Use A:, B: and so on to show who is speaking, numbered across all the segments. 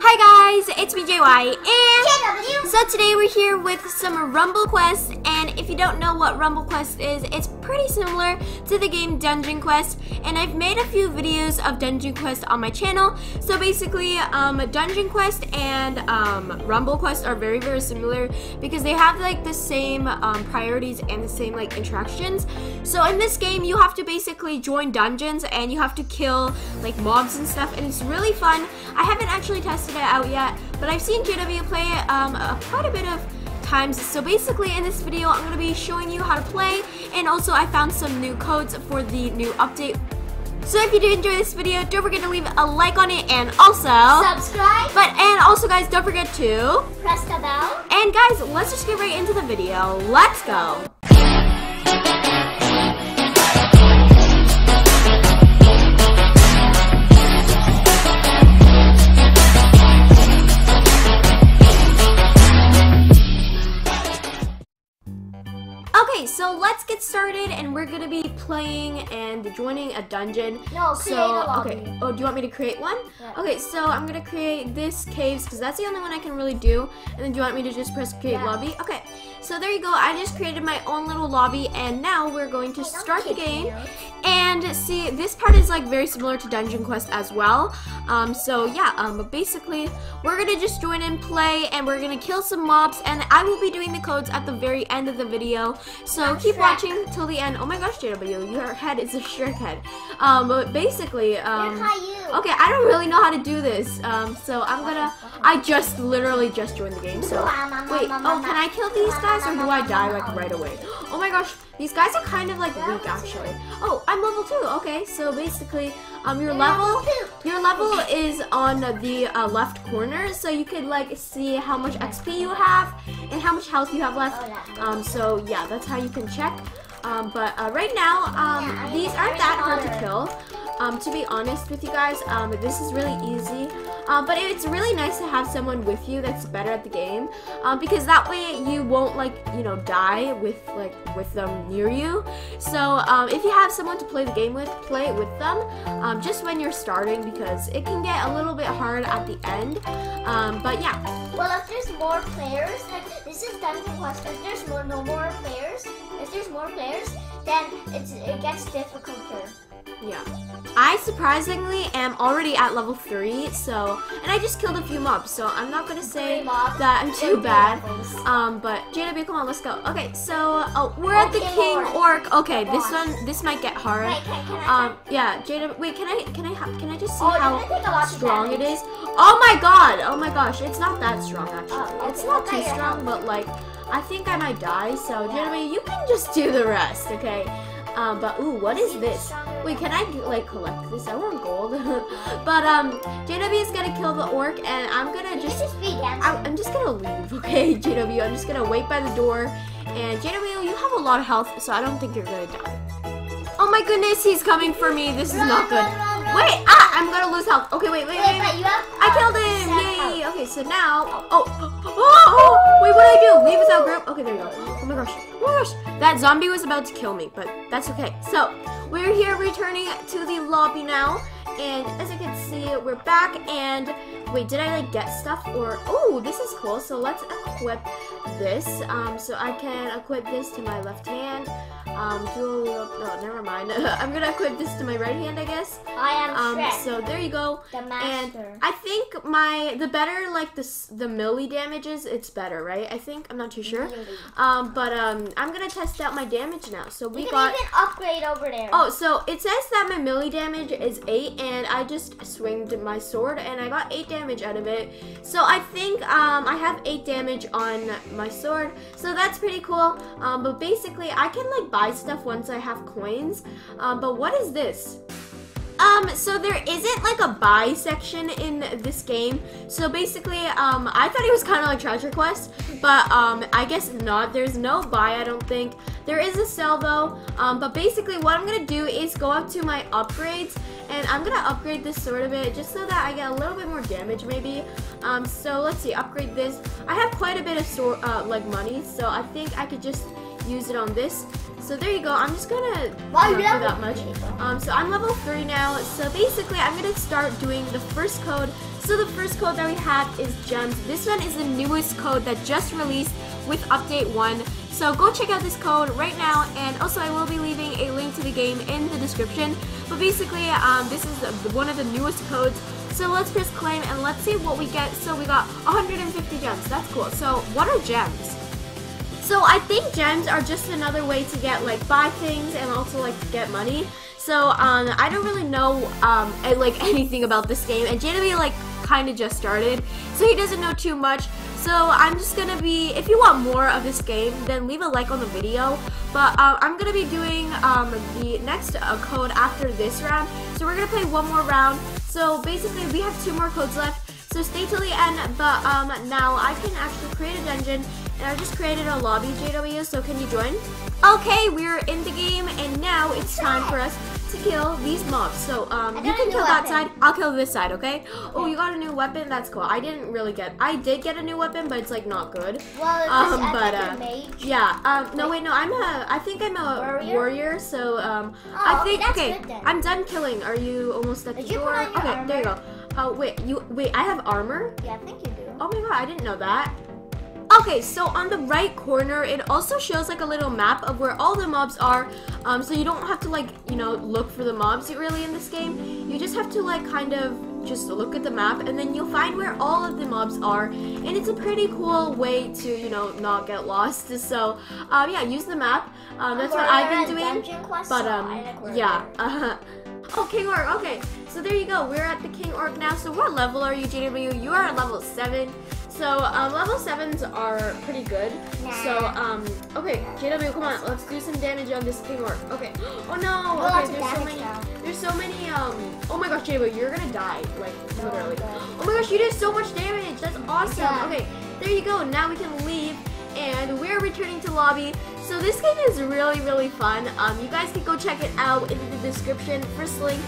A: Hi guys, it's me JY, and
B: KW.
A: so today we're here with some Rumble Quest, and if you don't know what Rumble Quest is, it's pretty similar to the game Dungeon Quest, and I've made a few videos of Dungeon Quest on my channel. So basically, um, Dungeon Quest and um, Rumble Quest are very, very similar because they have like the same um, priorities and the same like interactions. So in this game, you have to basically join dungeons and you have to kill like mobs and stuff, and it's really fun. I haven't actually tested it out yet, but I've seen JW play it um, uh, quite a bit of times. So basically in this video, I'm going to be showing you how to play, and also I found some new codes for the new update. So if you did enjoy this video, don't forget to leave a like on it, and also,
B: Subscribe.
A: but and also guys, don't forget to,
B: Press the bell.
A: and guys, let's just get right into the video. Let's go. Okay, so let's get started, and we're gonna be playing and joining a dungeon.
B: No, create
A: so,
B: a lobby.
A: okay. Oh, do you want me to create one?
B: Yeah.
A: Okay, so I'm gonna create this caves because that's the only one I can really do. And then do you want me to just press create
B: Yeah.
A: lobby? Okay. So there you go. I just created my own little lobby, and now we're going to
B: don't
A: start the game.
B: me.
A: And see, this part is like very similar to Dungeon Quest as well. Um, so yeah, um, but basically, we're gonna just join and play, and we're gonna kill some mobs, and I will be doing the codes at the very end of the video. So keep watching till the end. Oh my gosh, JW, your head is a Shrek head. Um, but basically, um, okay, I don't really know how to do this. Um, so I'm gonna. I just literally just joined the game. So wait. Oh, can I kill these guys, or do I die like right away? Oh my gosh, these guys are kind of like weak actually. Oh, I'm level two. Okay, so basically, um, your level, your level is on the uh, left corner, so you could like see how much XP you have and how much health you have left. Um, so yeah, that's how you can check. Um, but uh, right now, um, these aren't that hard to kill. Um, to be honest with you guys, um, this is really easy. Um, but it's really nice to have someone with you that's better at the game, um, because that way you won't like you know die with like with them near you. So um, if you have someone to play the game with, play it with them. Um, just when you're starting, because it can get a little bit hard at the end. Um, but yeah,
B: Well, if there's more players, like this is Dungeon Quest. If there's more, no more players, if there's more players, then it gets difficulter.
A: Yeah. I surprisingly am already at level 3, so, and I just killed a few mobs, so I'm not gonna say that I'm too bad. Um, but JW, come on, let's go. Okay, so, oh, we're at the King Orc. Okay, this one, this might get hard.
B: Wait, can, can I?
A: Um, yeah, JW, wait, can I, can I, can I just see
B: oh,
A: how
B: you're gonna take a lot of
A: strong it is? Oh my god, oh my gosh, it's not that strong actually.
B: Oh,
A: It's not too strong, but like, I think I might die, so. JW, you can just do the rest, okay? Um, but ooh, what is this? Wait, can I like collect this? I want gold. but um, JW is gonna kill the orc, and I'm gonna
B: You
A: just.
B: just I, am
A: I'm just gonna leave, okay, JW. I'm just gonna wait by the door, and JW, you have a lot of health, so I don't think you're gonna die. Oh my goodness, he's coming for me. This is
B: Run,
A: not good.
B: run, run.
A: Wait, ah, I'm gonna lose health. Okay, wait, wait,
B: Wait,
A: wait. wait.
B: have.
A: I killed him! Yay!
B: health.
A: Okay, so now, oh, oh, oh, wait, what do I do? Leave without group? Okay, there you go. Oh my gosh, oh gosh, that zombie was about to kill me, but that's okay. So, we're here returning to the lobby now, and as you can see, we're back, and wait, did I like get stuff, or, oh, this is cool, so let's equip this, um, so I can equip this to my left hand, um, dual wield, no, never mind, I'm gonna equip this to my right hand, I guess,
B: I am
A: um,
B: Shrek,
A: so there you go,
B: the
A: and
B: master.
A: I think my the better like the the melee damage is, it's better, right? I think I'm not too sure.
B: Really.
A: Um, but um, I'm gonna test out my damage now. So we
B: You can
A: got.
B: even upgrade over there.
A: Oh, so it says that my melee damage is 8, and I just swinged my sword, and I got 8 damage out of it. So I think um, I have 8 damage on my sword, so that's pretty cool. Um, but basically, I can like buy stuff once I have coins. Um, but what is this? Um, so there isn't like a buy section in this game. So basically, um, I thought it was kind of like Treasure Quest, but um, I guess not. There's no buy, I don't think. There is a sell though. Um, but basically, what I'm gonna do is go up to my upgrades, and I'm gonna upgrade this sword a bit just so that I get a little bit more damage, maybe. Um, so let's see, upgrade this. I have quite a bit of sword, uh, like money, so I think I could just use it on this. So there you go. I'm just gonna
B: Wow,
A: not do that much. Um, so I'm level three now. So basically, I'm gonna start doing the first code. So the first code that we have is gems. This one is the newest code that just released with update one. So go check out this code right now, and also I will be leaving a link to the game in the description. But basically, um, this is one of the newest codes. So let's press claim and let's see what we get. So we got 150 gems. That's cool. So what are gems? So I think gems are just another way to get like buy things and also like get money. So um, I don't really know um, like anything about this game, and JW like kind of just started, so he doesn't know too much. So I'm just gonna be, if you want more of this game, then leave a like on the video. But uh, I'm gonna be doing um, the next uh, code after this round. So we're gonna play one more round. So basically we have two more codes left. So stay till the end, but um, now I can actually create a dungeon and I just created a lobby JW, so can you join? Okay, we're in the game and now it's time for us to kill these mobs. So um, you can kill that side. I'll kill this side. Okay? Oh, you got a new weapon. That's cool. I didn't really get. I did get a new weapon, but it's like not good.
B: Well,
A: um, but uh, yeah. Um, no wait, no. I'm a. I think I'm a warrior. warrior so um,
B: oh,
A: I think
B: okay.
A: okay I'm done killing. Are you almost at
B: did
A: the door?
B: okay,
A: armor? there you go. Oh wait, you wait. I have armor.
B: Yeah, I think you do.
A: Oh my god, I didn't know that. Okay, so on the right corner, it also shows like a little map of where all the mobs are. Um, so you don't have to like, you know, look for the mobs really in this game. You just have to like kind of just look at the map and then you'll find where all of the mobs are. And it's a pretty cool way to, you know, not get lost. So, um, yeah, use the map. Um, that's what I've been doing. But, um, yeah. Uh, Oh, King Orc. Okay, so there you go. We're at the King Orc now. So what level are you, JW? You are at level 7. So um, level 7s are pretty good. Nah. So, um, okay, JW, come on. Let's do some damage on this King Orc. Okay. Oh, no. Okay, there's so many. Now. There's so many, um, oh my gosh, JW, you're gonna die. Like, literally. Oh my gosh, you did so much damage. That's awesome. Yeah. Okay, there you go. Now we can leave. And we're returning to lobby. So this game is really, really fun. Um, you guys can go check it out in the description. First link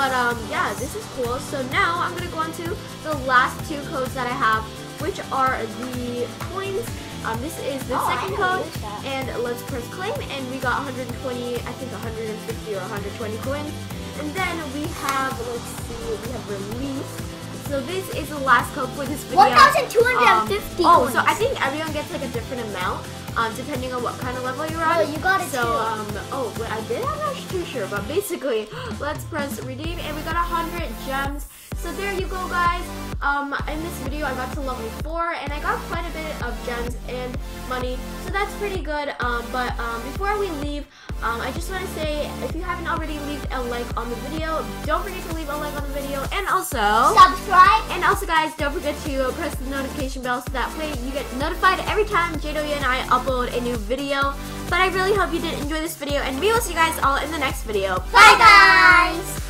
A: but um, yeah, this is cool. So now I'm gonna go on to the last two codes that I have which are the coins. Um, this is the oh, second code, and let's press claim, and we got 120, I think 150 or 120 coins. And then we have, let's see, we have release. So this is the last code for this video.
B: 1,250 um,
A: Oh, so I think everyone gets like a different amount. Um, depending on what kind of level you're on.
B: Oh, you got it
A: so, um, oh, wait, I did? I'm not too sure, but basically, let's press redeem, and we got 100 gems. So there you go, guys. Um, in this video, I got to level 4, and I got quite a bit of gems and money, so that's pretty good. Um, but um, before we leave, um, I just want to say, if you haven't already, leave a like on the video. Don't forget to leave a like on the video, and also
B: subscribe.
A: And also, guys, don't forget to press the notification bell so that way you get notified every time Jadoya and I upload a new video. But I really hope you did enjoy this video, and we will see you guys all in the next video.
B: Bye, guys.